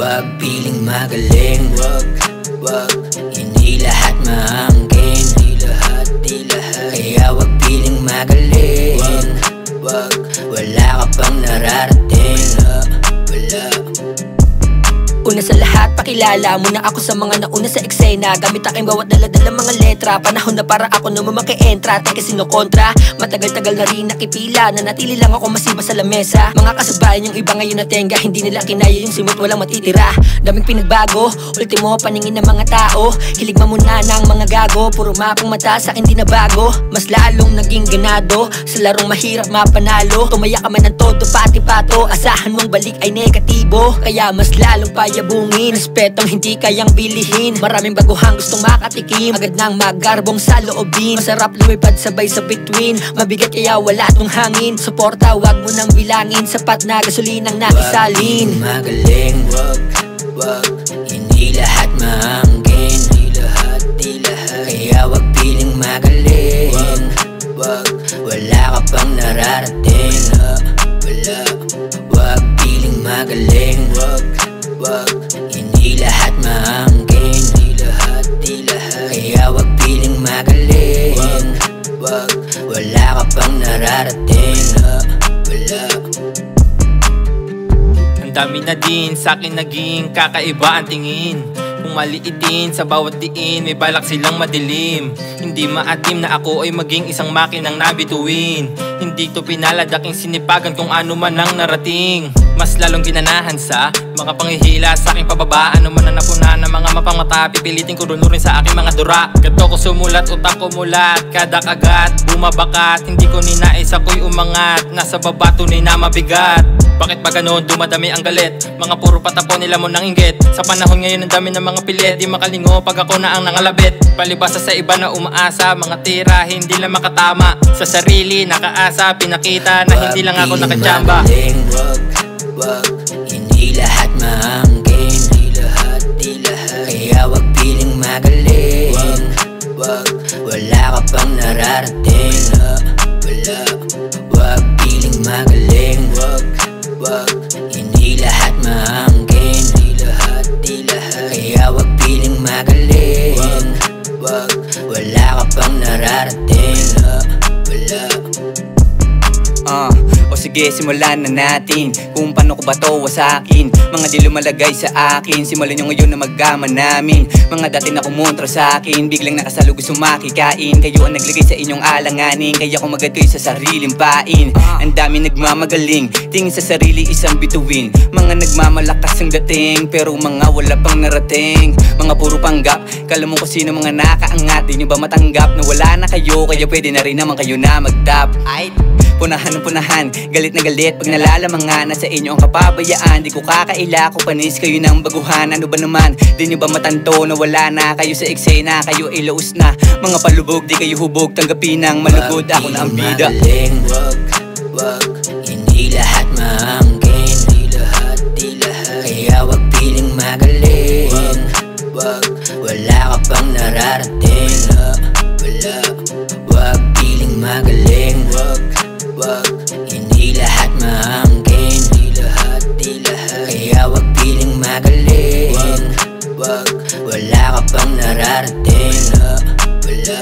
Wag piling magaling. Wag, wag Hindi lahat maangkin. Di lahat, di lahat. Kaya wag piling magaling. Wag, wag Wala ka pang nararating. Wala, wala. Una sa lahat, pakilala mo na ako sa mga nauna sa eksena. Gamit aking bawat daladala mga letra. Panahon na para ako naman maki-entra Teka sino kontra, matagal-tagal na rin nakipila Nanatili lang ako masiba sa lamesa. Mga kasabayan yung iba ngayon na tenga Hindi nila kinaya yung simot walang matitira. Daming pinagbago, ultimo paningin ng mga tao. Hilig mamuna ng mga gago Puro mapang mata sa akin di na bago. Mas lalong naging ganado Sa larong mahirap mapanalo. Tumaya ka man ng todo pati pato. Asahan mong balik ay negatibo Kaya mas lalong payabungin Respetong hindi kayang bilihin. Maraming baguhang gustong makatikim. Agad nang magarbong sa loobin. Masarap lumipad sabay sa between. Mabigat kaya wala tong hangin. Suporta wag mo nang bilangin. Sapat na gasolinang naisalin. Magaling. Wag, wag Hindi lahat maangkin Di lahat, di lahat. Kaya wag piling magaling. Wag, wag Wala ka pang nararating. Wala, wala. Wag piling magaling. Wag, wag magaling. Wag, wag Wala ka pang nararating? Wala, wala. Ang dami na din sa akin naging kakaiba ang tingin Kung maliitin sa bawat diin May balak silang madilim. Hindi maatim na ako ay maging isang makinang nabituin. Hindi to pinalad aking sinipagan kung ano man ang narating. Mas lalong ginanahan sa mga panghihila sa aking pababa. Ano man ang napunan ng mga mapangmata Pipilitin ko runurin sa aking mga dura. Gato ko sumulat, utak ko mulat Kada kagat, bumabakat. Hindi ko ninais ako'y umangat. Nasa baba tunay na mabigat bakit ba ganun dumadami ang galit? Mga puro patapon nila mo nang inggit Sa panahon ngayon ang dami ng mga pilit. Di makalingo pag ako na ang nangalabit. Palibasa sa iba na umaasa Mga tira hindi lang makatama. Sa sarili nakaasa Pinakita na hindi lang ako nakachamba. wag, wag Hindi lahat maangkin Di lahat, di lahat. Kaya wag piling magaling. Wag, wag Wala ka pang nararating Uh, sige simulan na natin. Kung paano ko ba to wasakin? Mga di lumalagay sa akin. Simulan nyo ngayon na magkama namin. Mga dati na kumontra sa akin. Biglang nakasalog gusto makikain Kayo ang naglagay sa inyong alanganin. Kaya kumagad kayo sa sariling pain. Ang dami nagmamagaling. Tingin sa sarili isang bituin. Mga nagmamalakas ang dating Pero mga wala pang narating. Mga puro panggap. Kala mo kung sino mga nakaangat. Di nyo ba matanggap na wala na kayo? Kaya pwede na rin naman kayo na mag-tap Ay, Punahan ng punahan, galit na galit Pag nalalamangan na sa inyo ang kapabayaan. Di ko kakaila, ko panis kayo ng baguhan. Ano ba naman, di nyo ba matanto na wala na? Kayo sa eksena, kayo ay laos na. Mga palubog, di kayo hubog. Tanggapin ng malugod, ako na ang bida. Magaling, wag, wag. Hindi lahat maangkin Di lahat, di lahat. Kaya wag piling magaling Wag, wag Wala ka pang nararating. Wala, wala Wag piling magaling. Wag, wag wag Wala ka pang nararating? Wala, wala